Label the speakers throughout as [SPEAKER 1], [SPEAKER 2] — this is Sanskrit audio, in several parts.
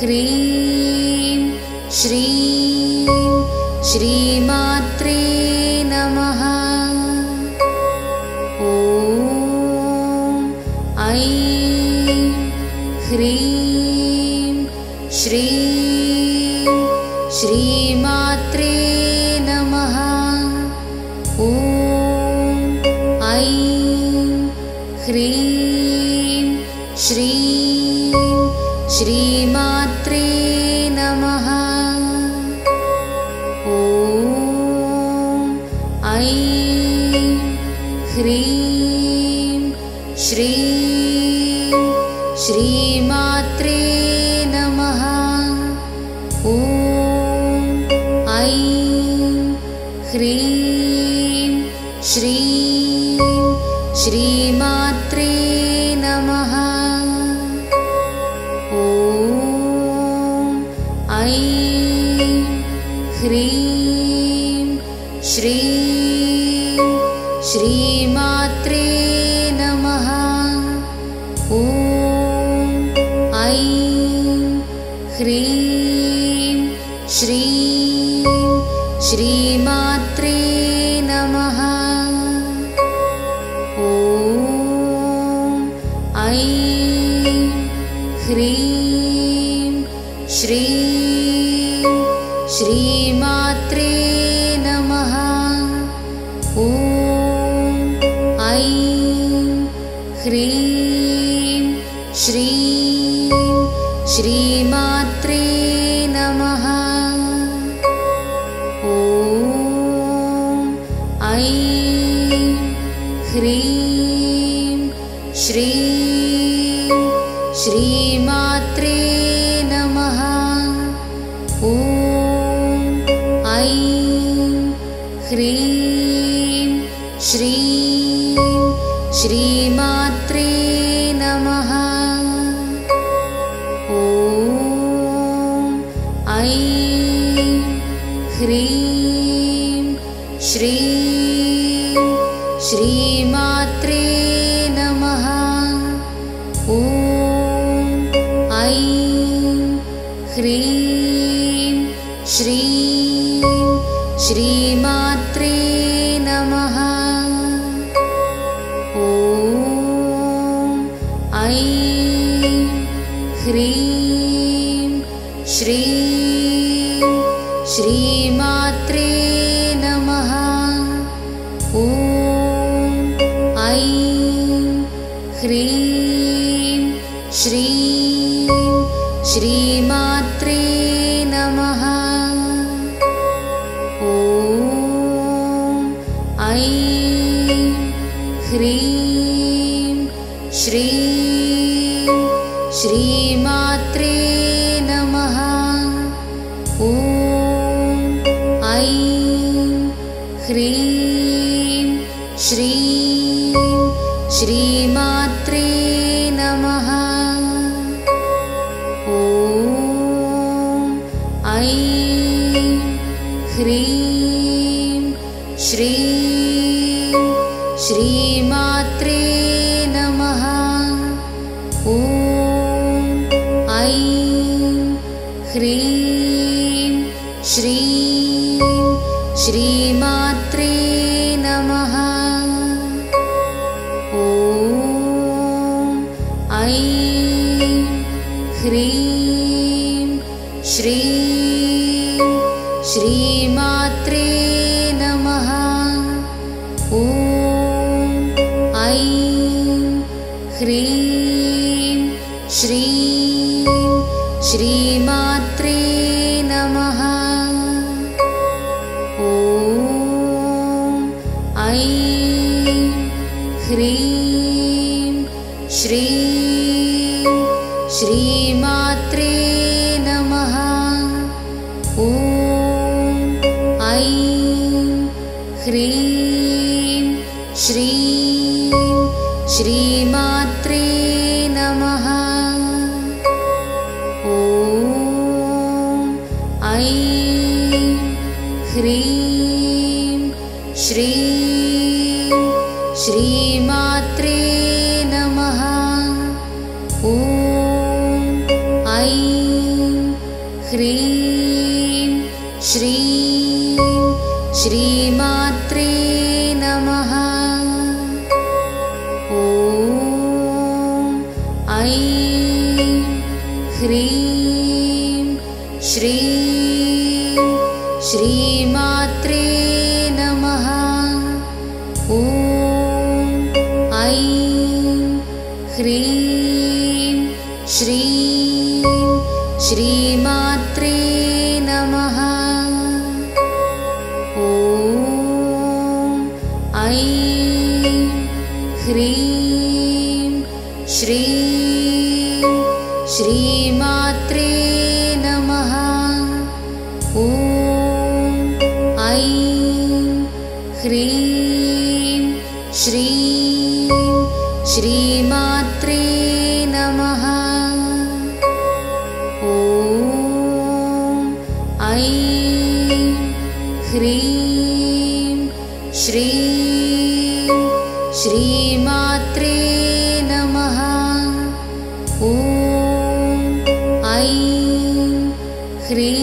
[SPEAKER 1] Create Green. श्रीमात्रे ऐं ह्रीं श्री श्रीमात्रे ह्रीं श्री ह्रीं श्रीं श्रीमात्रे नमः। ॐ ऐं ह्रीं Three.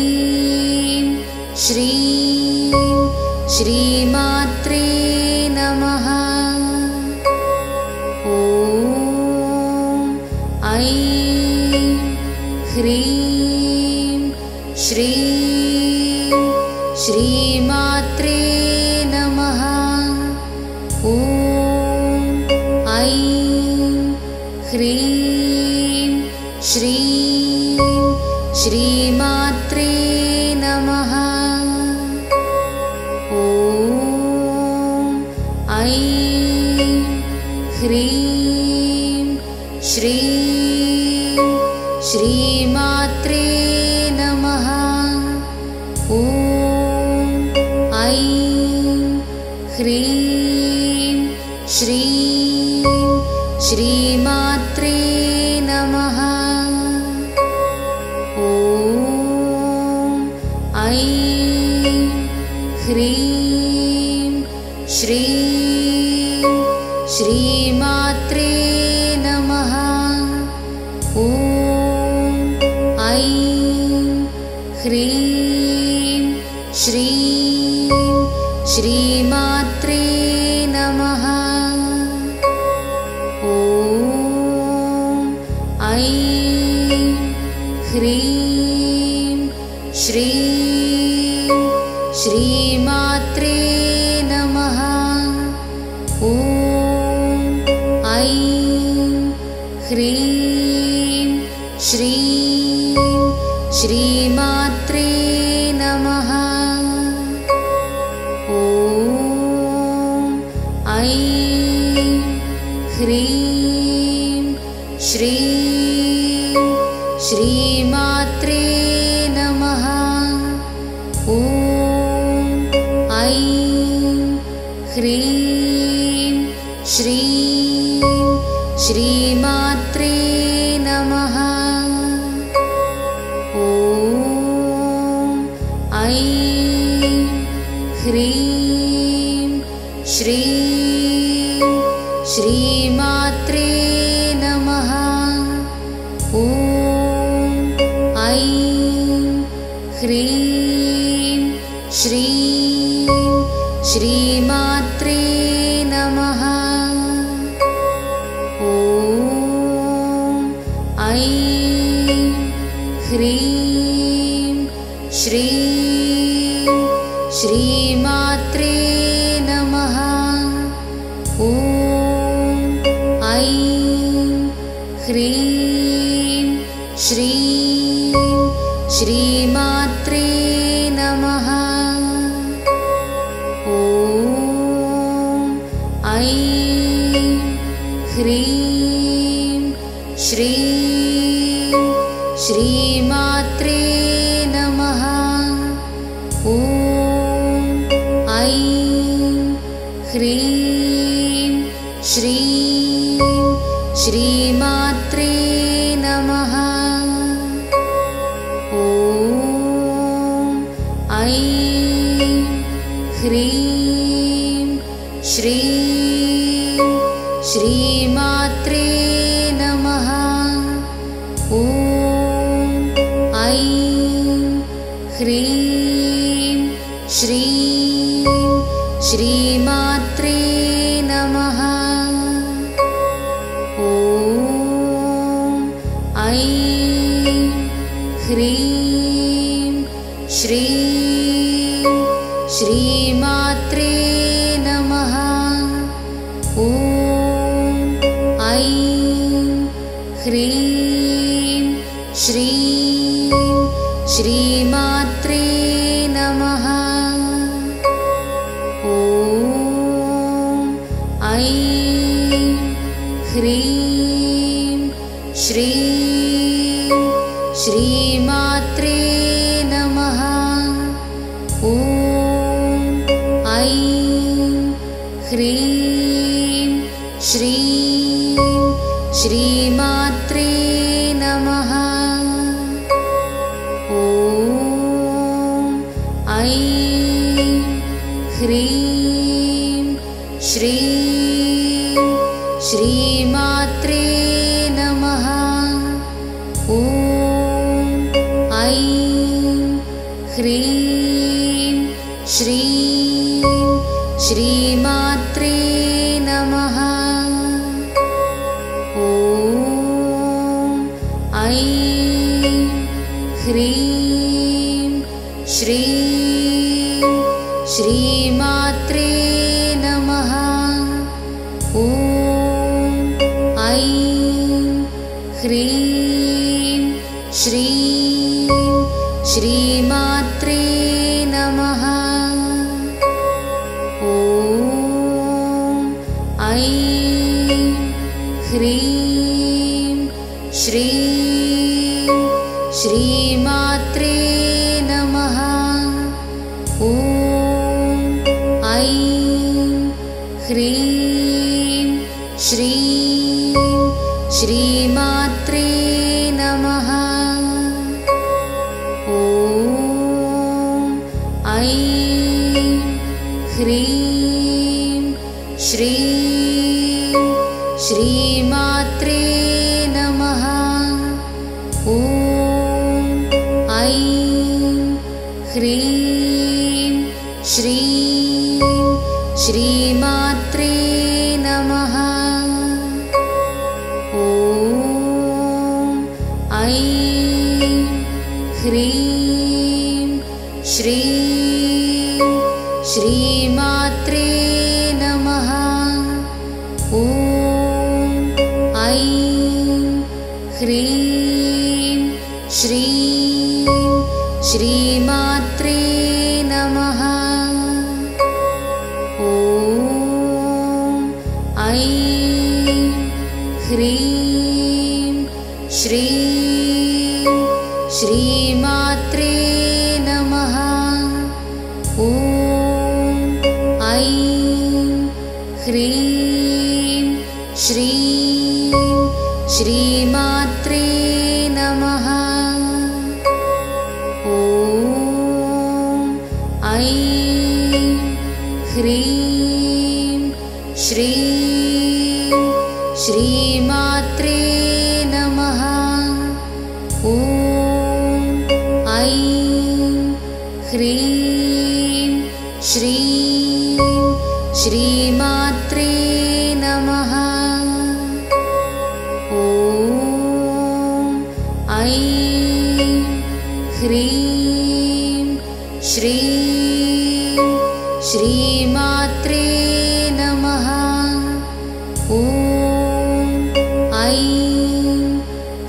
[SPEAKER 1] श्रीमात्रे ऐं ह्रीं श्री श्री श्रीमात्रे ह्रीं श्रीं श्री। ह्रीं श्री Green. श्रीमात्रे ऐं ह्रीं श्री श्री श्रीमात्रे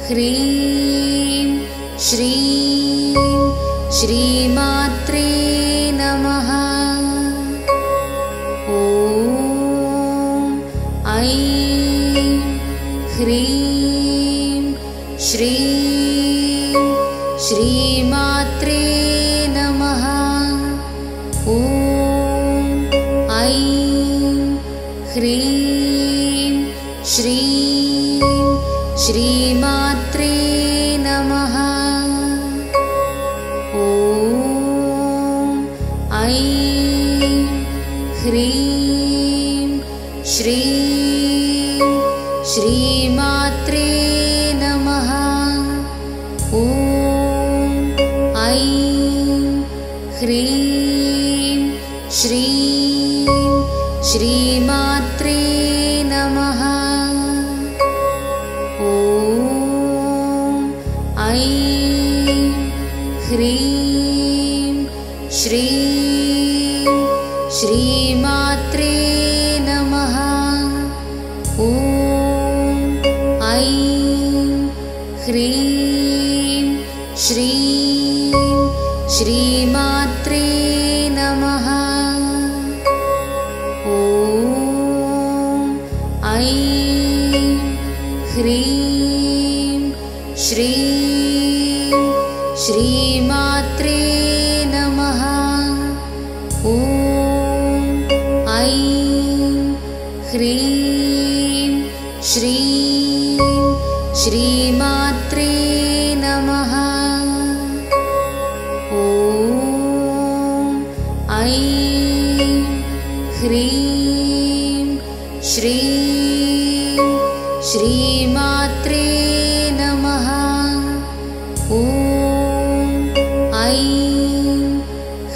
[SPEAKER 1] ह्री श्री श्री श्री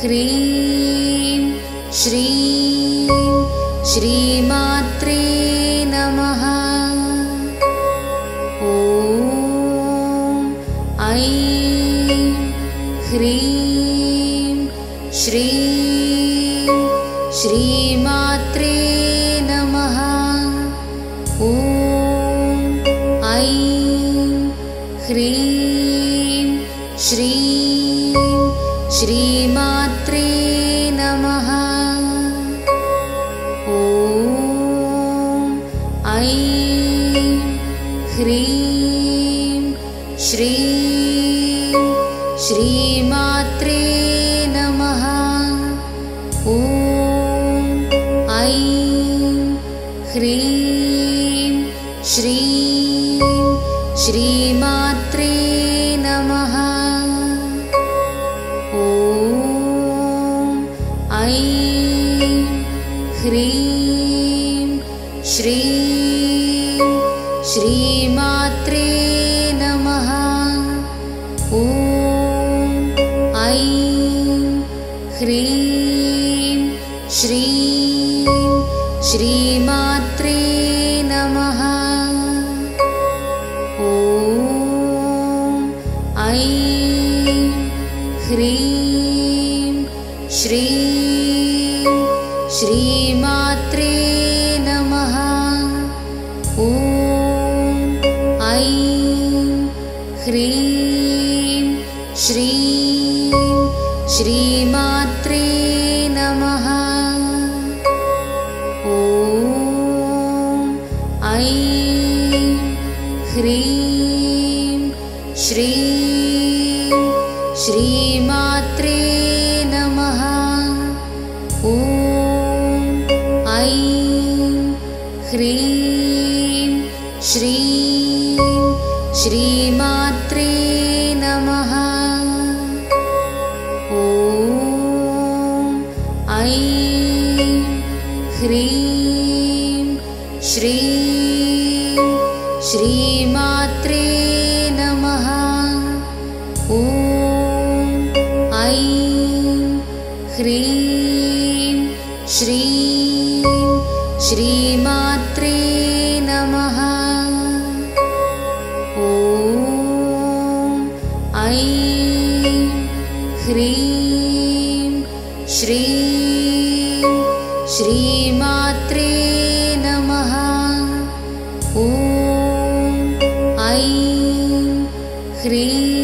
[SPEAKER 1] Green. श्रीमात्रे ऐं ह्रीं श्री ह्रीं श्रीमात्रे ह्री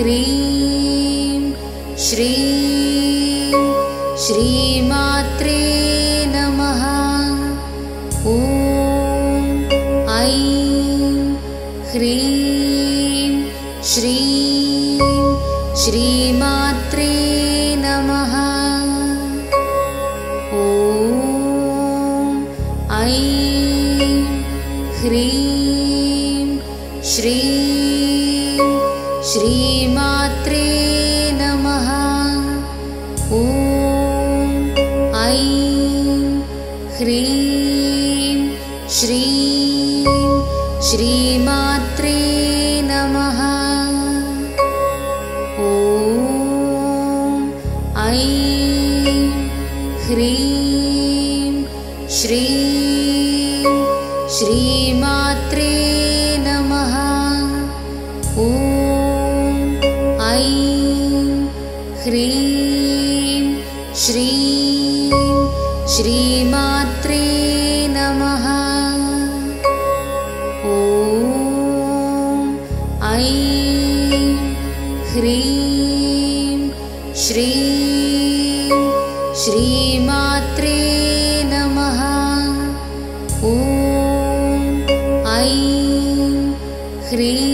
[SPEAKER 1] ह्रीं श्रीं श्रीमात्रे my heart. Green.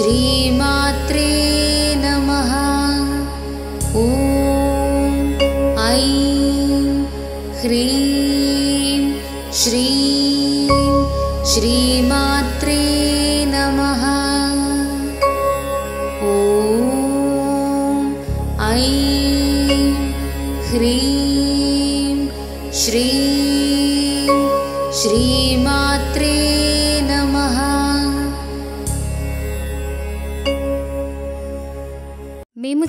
[SPEAKER 1] श्रीमात्रे नमः। ॐ ऐं ह्रीं